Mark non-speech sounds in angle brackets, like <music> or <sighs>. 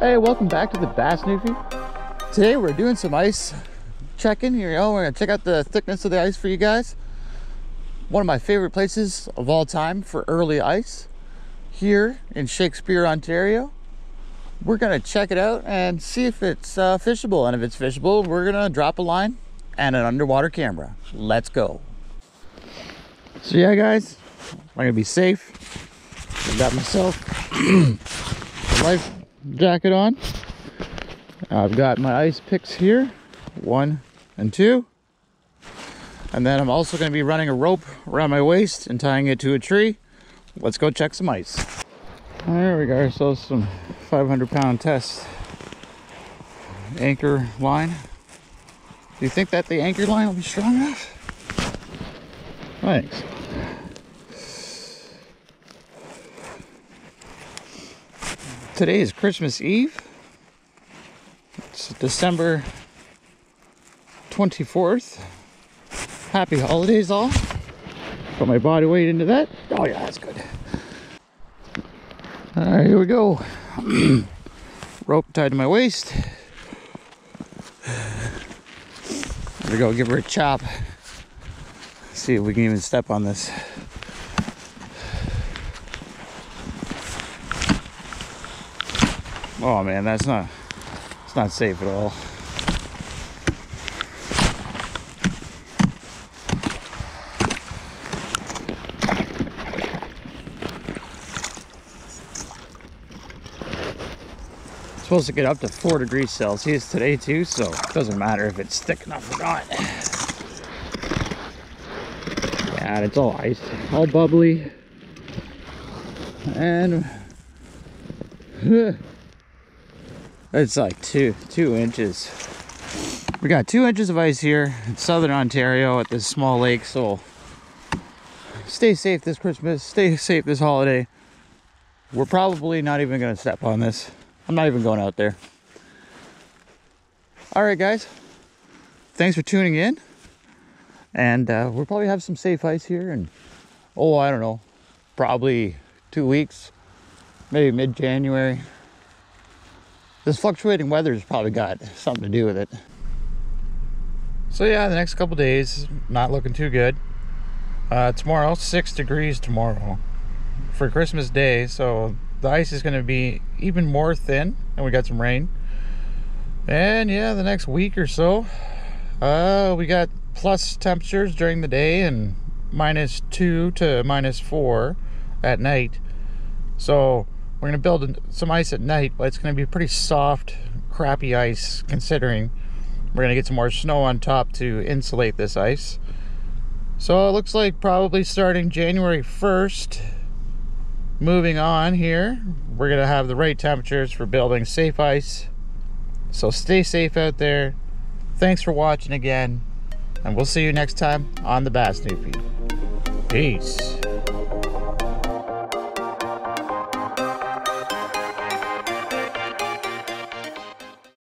Hey, welcome back to the Bass Newfie. Today we're doing some ice checking. Here you know, we're gonna check out the thickness of the ice for you guys. One of my favorite places of all time for early ice here in Shakespeare, Ontario. We're gonna check it out and see if it's uh, fishable. And if it's fishable, we're gonna drop a line and an underwater camera. Let's go. So yeah, guys, I'm gonna be safe. I got myself <clears throat> life jacket on. I've got my ice picks here, one and two. And then I'm also going to be running a rope around my waist and tying it to a tree. Let's go check some ice. There we got ourselves some 500 pound test anchor line. Do you think that the anchor line will be strong enough? Thanks. Today is Christmas Eve. It's December 24th. Happy holidays all. Put my body weight into that. Oh yeah, that's good. All right, here we go. <clears throat> Rope tied to my waist. There we go, give her a chop. See if we can even step on this. Oh man, that's not it's not safe at all. It's supposed to get up to four degrees Celsius today too, so it doesn't matter if it's thick enough or not. Yeah, it's all ice, all bubbly. And <sighs> it's like two two inches. We got two inches of ice here in southern ontario at this small lake so stay safe this christmas stay safe this holiday. We're probably not even going to step on this. I'm not even going out there. All right guys. Thanks for tuning in. And uh, we'll probably have some safe ice here and oh i don't know probably two weeks maybe mid-january this fluctuating weather has probably got something to do with it. So yeah, the next couple days not looking too good. Uh, tomorrow, six degrees tomorrow for Christmas Day, so the ice is going to be even more thin, and we got some rain. And yeah, the next week or so, uh, we got plus temperatures during the day and minus two to minus four at night. So we're going to build some ice at night, but it's going to be pretty soft, crappy ice considering we're going to get some more snow on top to insulate this ice. So it looks like probably starting January 1st, moving on here, we're going to have the right temperatures for building safe ice. So stay safe out there. Thanks for watching again, and we'll see you next time on the Bass Newfie. Peace.